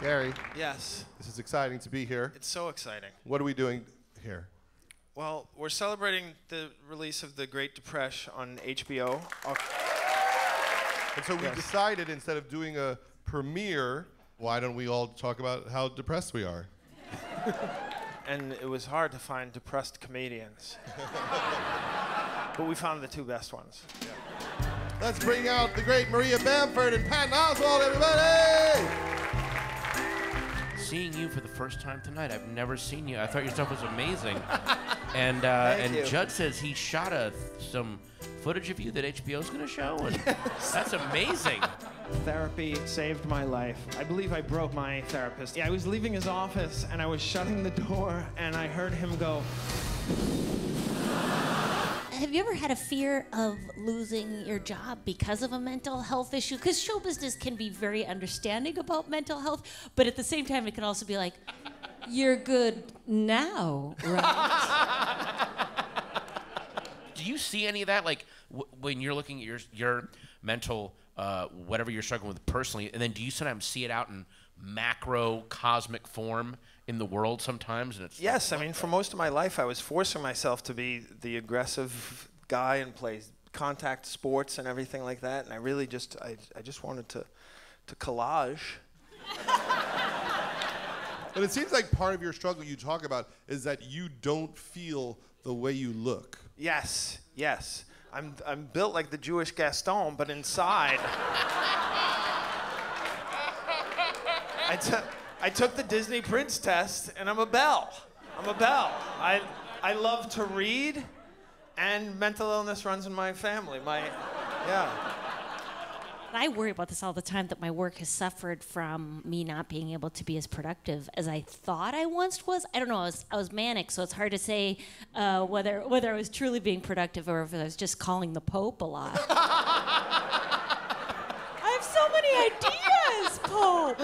Gary, Yes, this is exciting to be here. it's so exciting. What are we doing here? Well, we're celebrating the release of The Great Depresh on HBO. And so we Yes. decided instead of doing a premiere, why don't we all talk about how depressed we are? And it was hard to find depressed comedians. but we found the two best ones. Let's bring out the great Maria Bamford and Patton Oswalt, everybody! Seeing you for the first time tonight, I've never seen you. I thought your stuff was amazing. and uh, Thank and you. Judd says he shot a, some footage of you that HBO's going to show, and that's amazing. Therapy saved my life. I believe I broke my therapist. Yeah, I was leaving his office and I was shutting the door and I heard him go, Have you ever had a fear of losing your job because of a mental health issue? Because show business can be very understanding about mental health, but at the same time, it can also be like, you're good now, right? Do you see any of that, like w- when you're looking at your your mental, uh, whatever you're struggling with personally, and then do you sometimes see it out in macro cosmic form in the world sometimes? And it's Yes, I mean, for most of my life, I was forcing myself to be the aggressive guy and play contact sports and everything like that. And I really just, I, I just wanted to, to collage. But it seems like part of your struggle you talk about is that you don't feel the way you look. Yes, yes. I'm, I'm built like the Jewish Gaston, but inside. I, took I took the Disney Prince test, and I'm a belle. I'm a belle. I, I love to read, and mental illness runs in my family. My, yeah. I worry about this all the time that my work has suffered from me not being able to be as productive as I thought I once was. I don't know. I was, I was manic, so it's hard to say uh, whether whether I was truly being productive or if I was just calling the Pope a lot. I have so many ideas, Pope.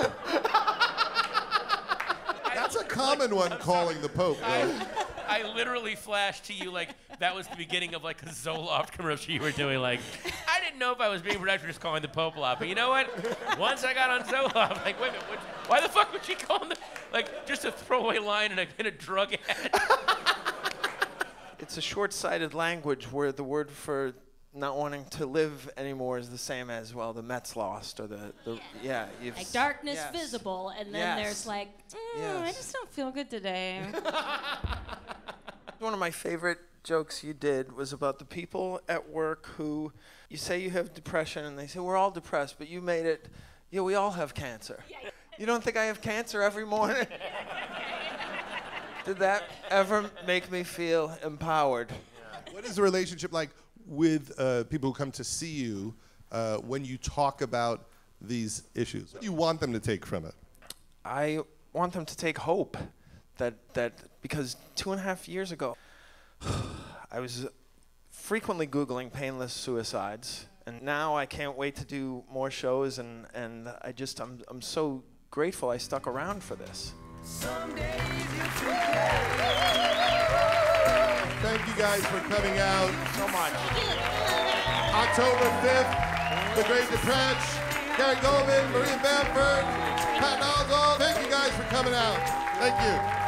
That's a common one, calling the Pope. though. I literally flashed to you like that was the beginning of like a Zoloft commercial you were doing. Like, I didn't know if I was being productive just calling the Pope a lot. But you know what? Once I got on Zoloft, like, wait a minute, what, why the fuck would she call him the, like just a throwaway line in a, in a drug ad? It's a short sighted language where the word for not wanting to live anymore is the same as, well, the Mets lost, or the, the yeah. You've, Like darkness yes. visible, and then Yes. there's like, mm, I just don't feel good today. One of my favorite jokes you did was about the people at work who you say you have depression and they say we're all depressed, but you made it, yeah, we all have cancer. You don't think I have cancer every morning? Did that ever make me feel empowered? What is the relationship like with uh, people who come to see you uh, when you talk about these issues? What do you want them to take from it? I want them to take hope that that because two and a half years ago, I was frequently googling painless suicides, and now I can't wait to do more shows, and and I just I'm I'm so grateful I stuck around for this. Thank you guys for coming out. So much. October 5th, The Great Depresh. Gary Gulman, Maria Bamford, Patton Oswalt. Thank you guys for coming out. Thank you.